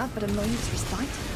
have but a moment's respite?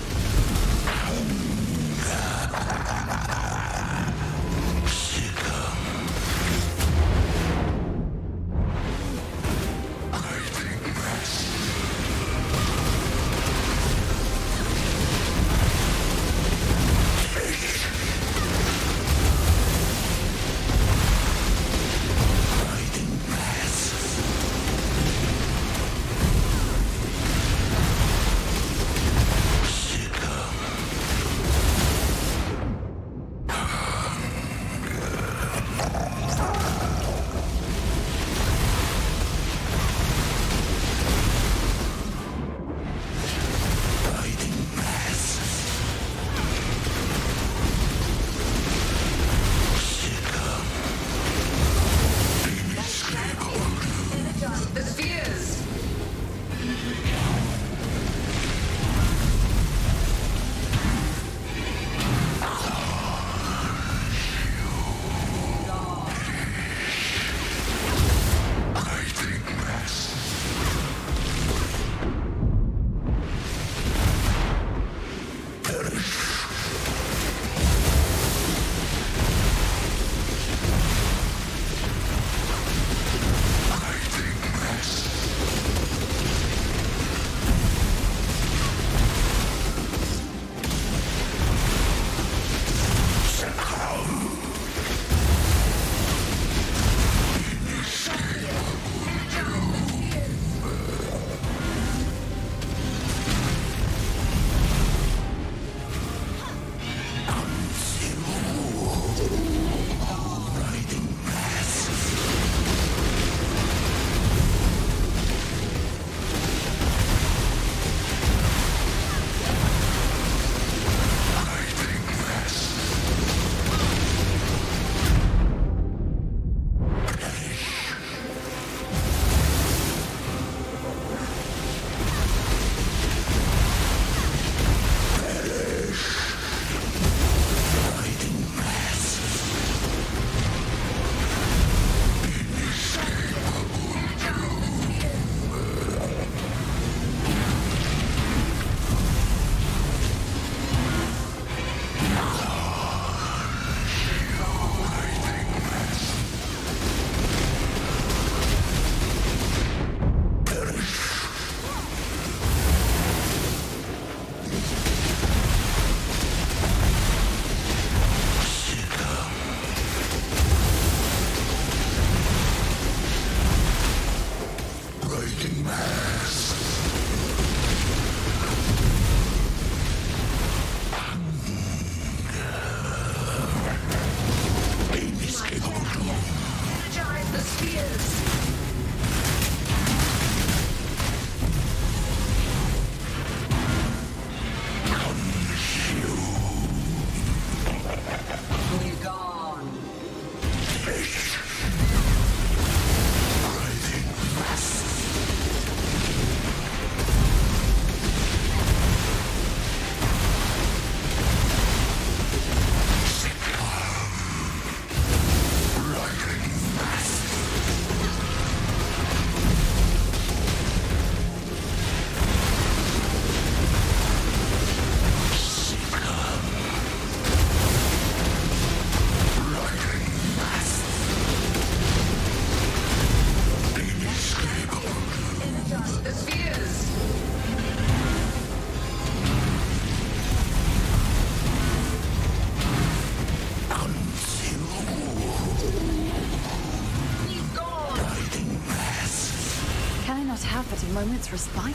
Have but a moment's respite?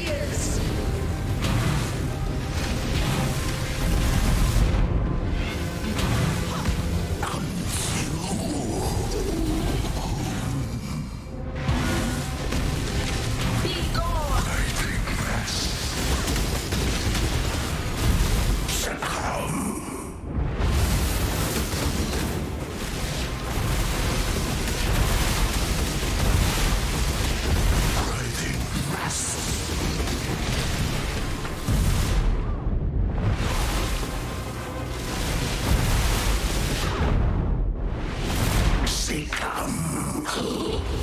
fierce. key.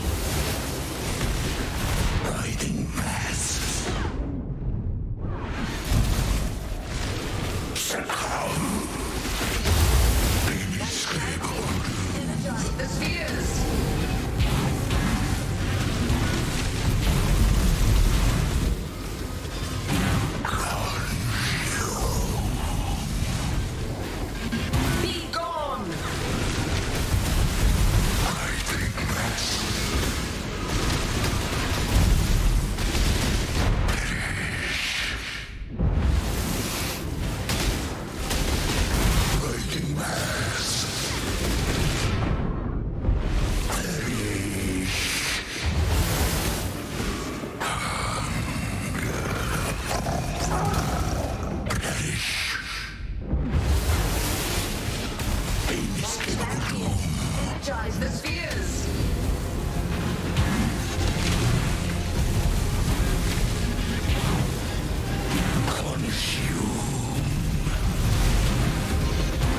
The spheres.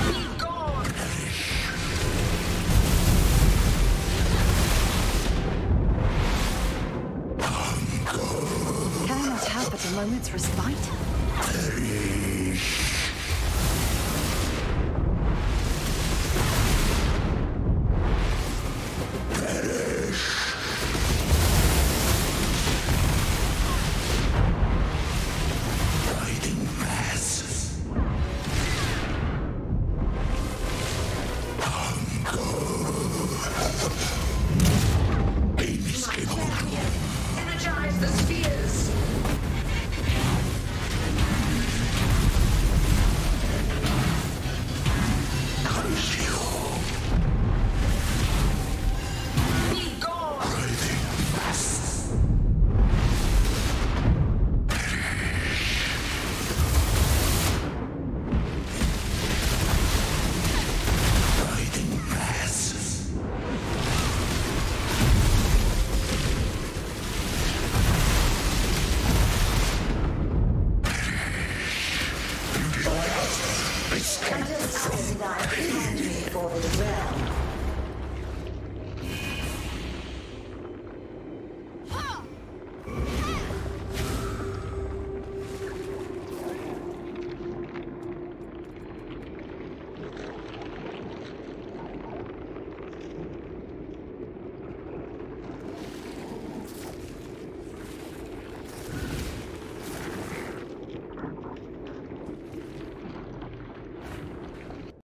Be gone. Can I not have but a moment's respite?